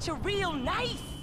let old Tanya treat you real nice.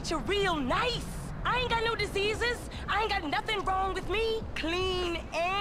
Treat you real nice. I ain't got no diseases. I ain't got nothing wrong with me. Clean and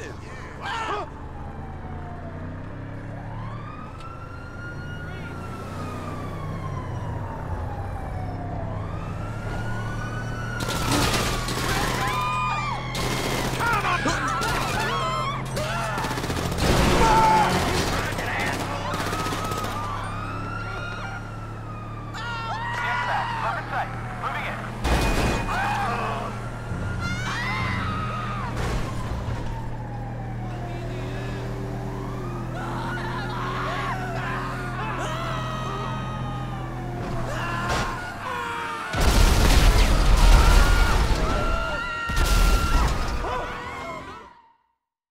yeah! Wow.